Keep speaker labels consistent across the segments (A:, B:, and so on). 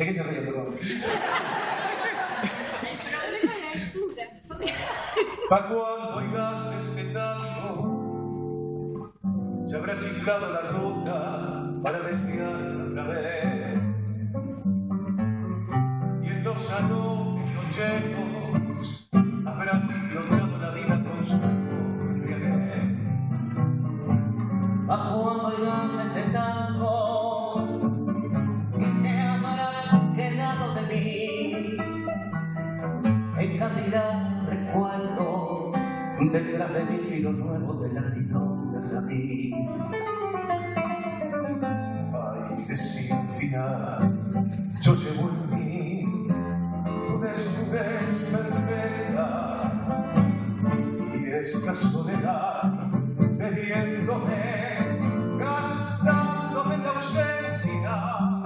A: ¿De qué se ríe, perdón? Pa' cuando oigas este tango, se habrá chiflado la ruta para desviar otra vez. Y en los salones nocheros habrán explotado la vida con su embriaguez.
B: Pa' cuando oigas este tango, detrás de mí lo nuevo de las milongas a mí.
A: Ay, decir final, yo llevo en mí tu desnudez perfecta y esta soledad bebiéndome, gastándome la ausencia.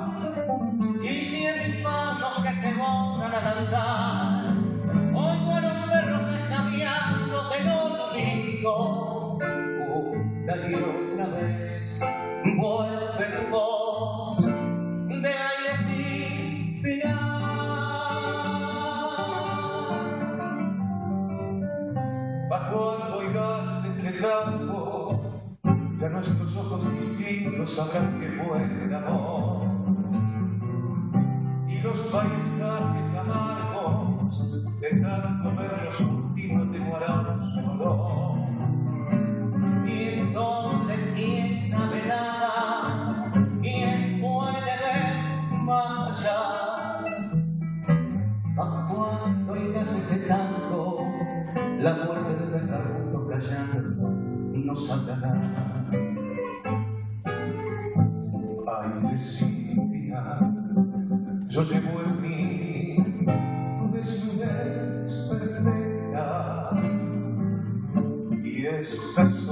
A: Cuando oigas este tango, ya nuestros ojos distintos sabrán que fue el amor. Y los paisajes amargos de tanto verlos curtidos te guardan su olor.
B: Y entonces quién sabe nada, quién puede ver más allá. A cuando oigas ese tango, la muerte no saltará.
A: Ay, decir final, yo llevo en mí tu desnudez perfecta y soledad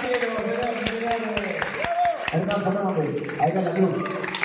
A: quiero, verano, verano. Ahí está, la.